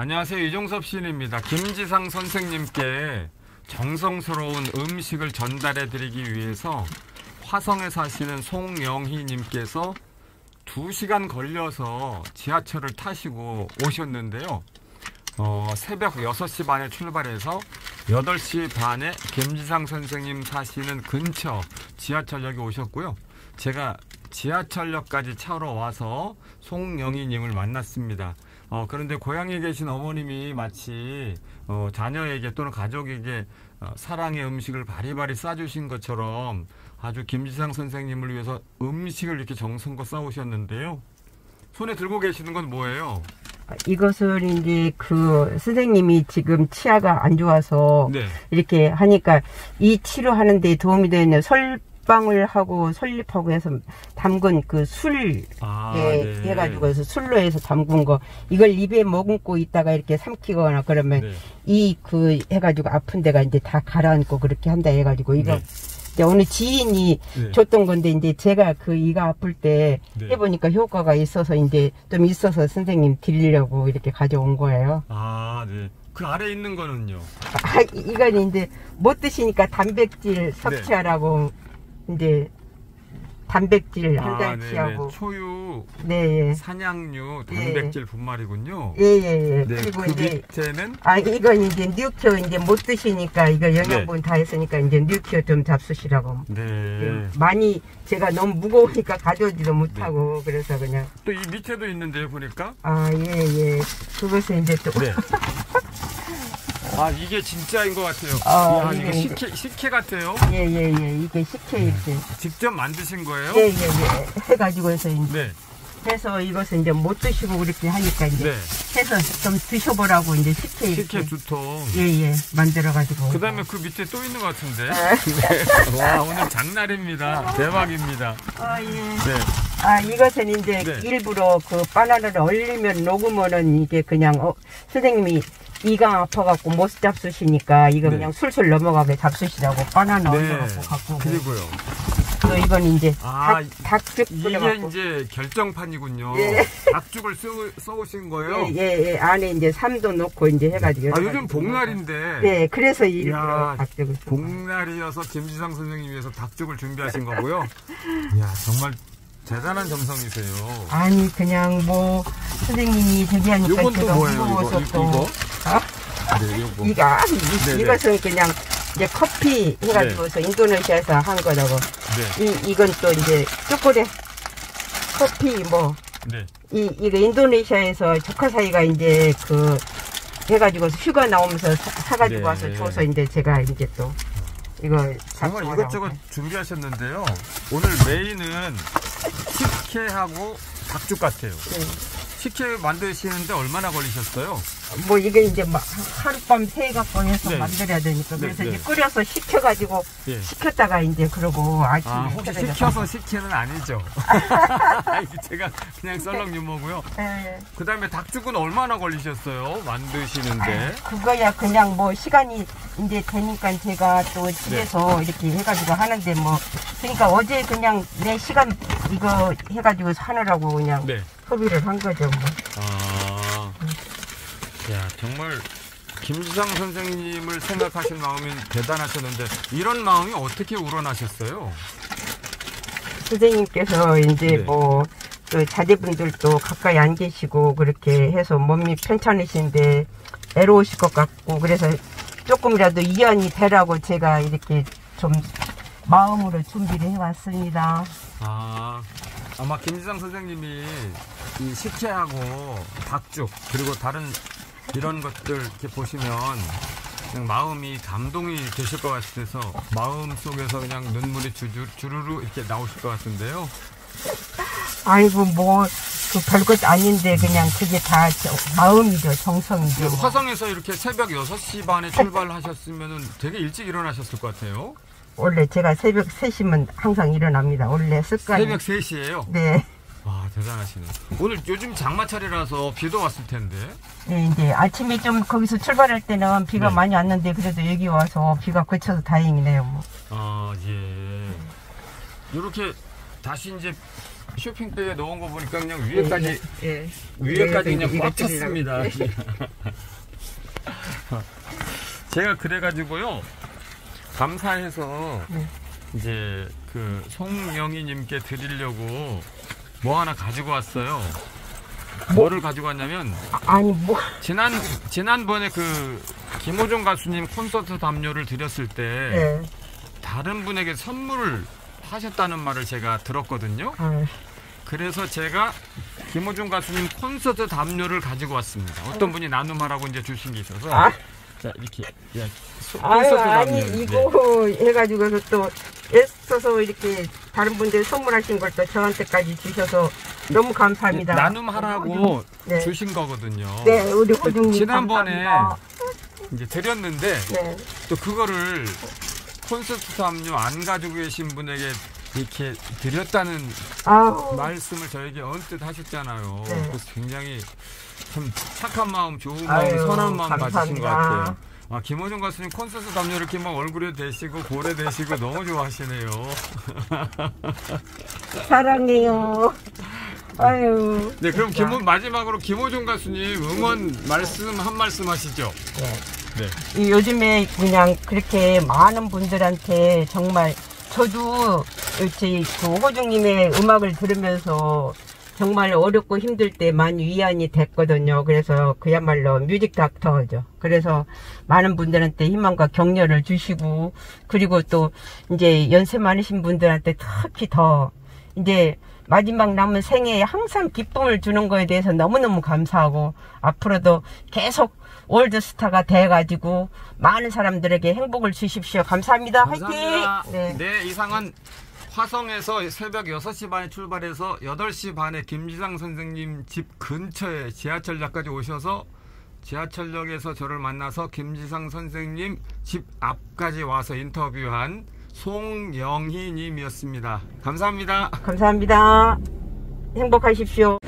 안녕하세요. 이종섭 시인입니다. 김지상 선생님께 정성스러운 음식을 전달해 드리기 위해서 화성에 사시는 송영희 님께서 2시간 걸려서 지하철을 타시고 오셨는데요. 어, 새벽 6시 반에 출발해서 8시 반에 김지상 선생님 사시는 근처 지하철역에 오셨고요. 제가 지하철역까지 차로 와서 송영희님을 만났습니다. 어, 그런데 고향에 계신 어머님이 마치 어, 자녀에게 또는 가족에게 어, 사랑의 음식을 바리바리 싸주신 것처럼 아주 김지상 선생님을 위해서 음식을 이렇게 정성껏 싸우셨는데요. 손에 들고 계시는 건 뭐예요? 이것을 이제 그 선생님이 지금 치아가 안 좋아서 네. 이렇게 하니까 이 치료하는 데 도움이 되는 솔방울 하고 솔잎하고 해서 담근 그술 아, 예, 네. 해가지고 해서 술로 해서 담근 거 이걸 입에 머금고 있다가 이렇게 삼키거나 그러면 네. 이그 해가지고 아픈 데가 이제 다 가라앉고 그렇게 한다 해가지고 이거 네. 어느 지인이 네. 줬던 건데 이제 제가 그 이가 아플 때 네. 해보니까 효과가 있어서 이제 좀 있어서 선생님 드리려고 이렇게 가져온 거예요. 아, 네. 그 아래 있는 거는요? 아, 이건 이제 못 드시니까 단백질 섭취하라고 이제 단백질 한 아, 달치하고 초유, 네, 예. 산양류, 예. 단백질 분말이군요. 예, 예, 예. 네. 그리고 그 이제 밑에는 아 이건 이제 뉴큐 이제 못 드시니까 이거 영양분 네. 다 했으니까 이제 뉴큐 좀 잡수시라고. 네. 예, 많이 제가 너무 무거우니까 가져오지도 못하고 네. 그래서 그냥 또 이 밑에도 있는데요, 보니까. 아 예예 그것을 이제 또 네. 아, 이게 진짜인 것 같아요. 아, 야, 이게 식혜, 식혜 같아요. 예예예 이게 식혜 이렇게 직접 만드신 거예요? 예예 예, 해가지고 해서 이제 네. 해서 이것을 이제 못 드시고 그렇게 하니까 이제 네. 해서 좀 드셔보라고 이제 식혜 식혜 이렇게 두 통. 예예 만들어가지고 그 다음에 그 밑에 또 있는 것 같은데. 아. 네. 와, 오늘 장날입니다. 대박입니다. 아, 예. 네. 아 이것은 이제 네. 일부러 그 바나나를 얼리면 녹으면은 이게 그냥 어, 선생님이 이가 아파갖고 못 잡수시니까 이거 네. 그냥 술술 넘어가게 잡수시라고 바나나 얼려갖고 갖고 오고 그리고요. 또 이건 이제 아, 닭, 닭죽 이게 끓여갖고 이제 결정판이군요. 예. 닭죽을 써, 써오신 거예요? 예, 예, 예. 안에 이제 삼도 넣고 이제 해가지고 아, 요즘 복날인데. 네 그래서 이야, 일부러 닭죽을. 복날이어서 김지상 선생님 위해서 닭죽을 준비하신 거고요. 이야, 정말 대단한 정성이세요. 아니 그냥 뭐 선생님이 저기 하니까 요건 또 뭐예요, 이거? 또 이거? 어? 네, 요거. 이거 아니, 이-. 이것은 그냥 이제 커피 해가지고서 인도네시아에서 한 거라고 네, 이 이건 또 이제 초콜릿 커피 뭐 네. 이 이거 인도네시아에서 조카 사이가 이제 그 해가지고 휴가 나오면서 사, 가지고 네. 와서 줘서 이제 제가 이제 또 이거 정말. 이것저것 준비하셨는데요. 오늘 메인은 식혜하고 닭죽 같아요. 네. 식혜 만드시는데 얼마나 걸리셨어요? 뭐 이게 이제 막 하룻밤 새 갖고 해서 네. 만들어야 되니까 네, 그래서 네. 이제 끓여서 식혀가지고 예. 식혔다가 이제 그러고 아침에 아, 혹시 끓여서 식혀서 식혜는 아니죠? 제가 그냥 썰렁 유머고요. 예. 그 다음에 닭죽은 얼마나 걸리셨어요? 만드시는데. 그거야 그냥 뭐 시간이 이제 되니까 제가 또 집에서 네. 이렇게 해가지고 하는데 뭐 그러니까 어제 그냥 내 시간 이거 해가지고 사느라고 그냥 네. 소비를 한 거죠 뭐. 아, 야 정말 김지상 선생님을 생각하신 마음이 대단하셨는데 이런 마음이 어떻게 우러나셨어요? 선생님께서 이제 네. 뭐 그 자제분들도 가까이 안 계시고 그렇게 해서 몸이 편찮으신데 애로우실 것 같고 그래서 조금이라도 이연이 되라고 제가 이렇게 좀 마음으로 준비를 해왔습니다. 아, 아마 김지상 선생님이 이 식혜하고 닭죽 그리고 다른 이런 것들 이렇게 보시면 그냥 마음이 감동이 되실 것 같아서 마음 속에서 그냥 눈물이 주주, 주르르 이렇게 나오실 것 같은데요. 아이고 뭐 그 별것 아닌데 그냥 그게 다 저- 마음이죠 정성이죠. 화성에서 이렇게 새벽 6시 반에 출발하셨으면 되게 일찍 일어나셨을 것 같아요. 원래 제가 새벽 3시면 항상 일어납니다. 원래 습관이. 새벽 3시에요? 네. 와, 대단하시네. 오늘 요즘 장마철이라서 비도 왔을 텐데. 네, 이제 아침에 좀 거기서 출발할 때는 비가 네. 많이 왔는데 그래도 여기 와서 비가 그쳐서 다행이네요. 뭐. 아, 예. 이렇게 다시 이제 쇼핑백에 넣은 거 보니까 그냥 위에까지 예. 위에까지 이거 그냥 꽉. 찼습니다. 네. 제가 그래가지고요 감사해서 네. 이제 그 송영희님께 드리려고 뭐 하나 가지고 왔어요. 뭐 를 가지고 왔냐면 아, 아니 뭐 지난 지난번에 그 김호중 가수님 콘서트 담요를 드렸을 때 예. 다른 분에게 선물을 하셨다는 말을 제가 들었거든요. 아, 그래서 제가 김호중 가수님 콘서트 담요를 가지고 왔습니다. 어떤 분이 나눔하라고 이제 주신 게 있어서 아. 자 이렇게 예, 소- 아유 아니. 네. 이거 해가지고 또 애써서 이렇게 다른 분들 선물하신 걸 또 저한테까지 주셔서 너무 감사합니다. 나눔하라고 네. 주신 거거든요. 네 우리 호중님 지난번에 감사합니다. 이제 드렸는데 네. 또 그거를 콘서트 담요 안 가지고 계신 분에게 이렇게 드렸다는 아우 말씀을 저에게 언뜻 하셨잖아요. 네. 그래서 굉장히 참 착한 마음, 좋은 마음, 아유, 선한 마음 가지신 것 감사합니다. 같아요. 아, 김호중 가수님 콘서트 담요 이렇게 막 얼굴에 대시고 볼에 대시고 너무 좋아하시네요. 사랑해요. 아유. 네, 그럼 진짜. 김호, 마지막으로 김호중 가수님 응원 말씀 한 말씀 하시죠. 네. 네. 이 요즘에 그냥 그렇게 많은 분들한테 정말 저도 저희 그 호중님의 음악을 들으면서 정말 어렵고 힘들 때 많이 위안이 됐거든요. 그래서 그야말로 뮤직 닥터죠. 그래서 많은 분들한테 희망과 격려를 주시고 그리고 또 이제 연세 많으신 분들한테 특히 더 이제 마지막 남은 생애에 항상 기쁨을 주는 거에 대해서 너무너무 감사하고 앞으로도 계속 월드스타가 돼가지고 많은 사람들에게 행복을 주십시오. 감사합니다. 감사합니다. 화이팅! 네. 네, 이상은 화성에서 새벽 6시 반에 출발해서 8시 반에 김지상 선생님 집 근처에 지하철역까지 오셔서 지하철역에서 저를 만나서 김지상 선생님 집 앞까지 와서 인터뷰한 송영희 님이었습니다. 감사합니다. 감사합니다. 행복하십시오.